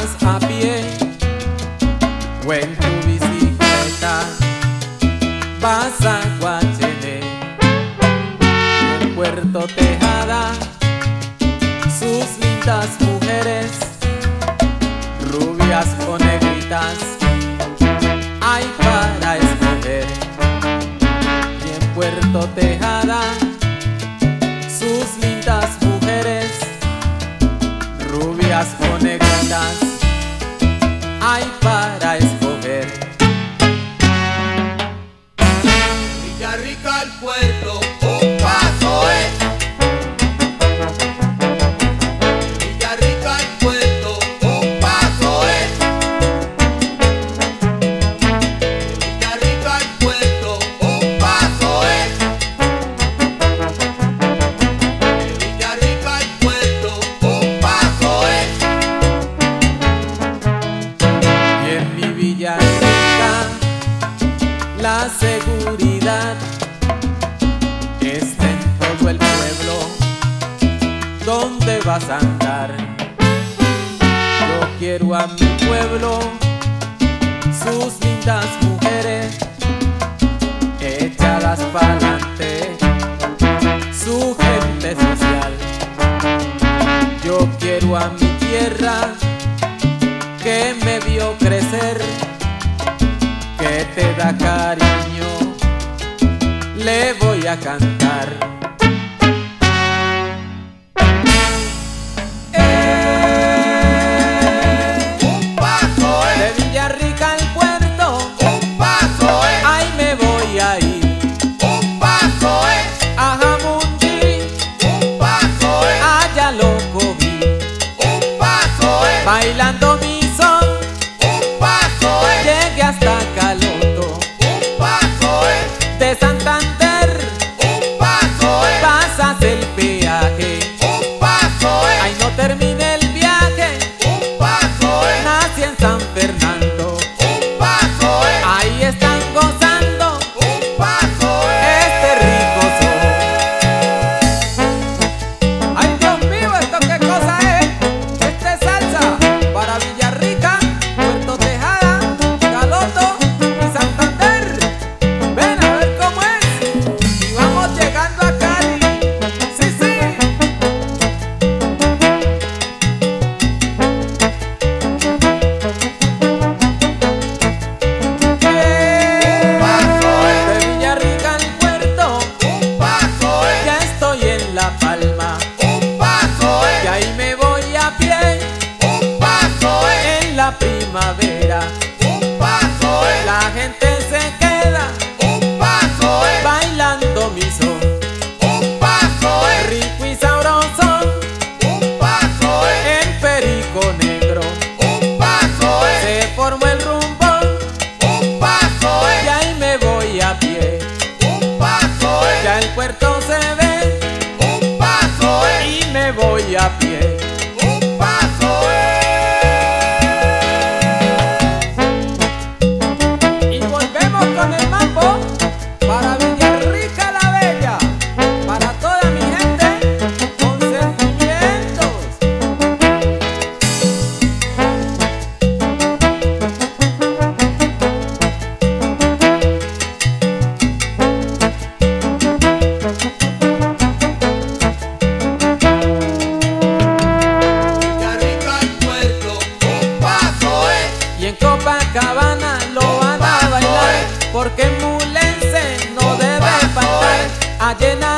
vas a pie o en tu bicicleta vas a Guachené. En Puerto Tejada, sus lindas mujeres, rubias o negritas, hay para escoger. Y en Puerto Tejada, sus lindas mujeres, rubias o negritas. Ay, para la seguridad está en todo el pueblo donde vas a andar. Yo quiero a mi pueblo, sus lindas mujeres, echadas para adelante, su gente social. Yo quiero a mi tierra que me vio crecer te da cariño, le voy a cantar. primavera. cabana lo van a bailar, porque mulense no debe faltar a llenar.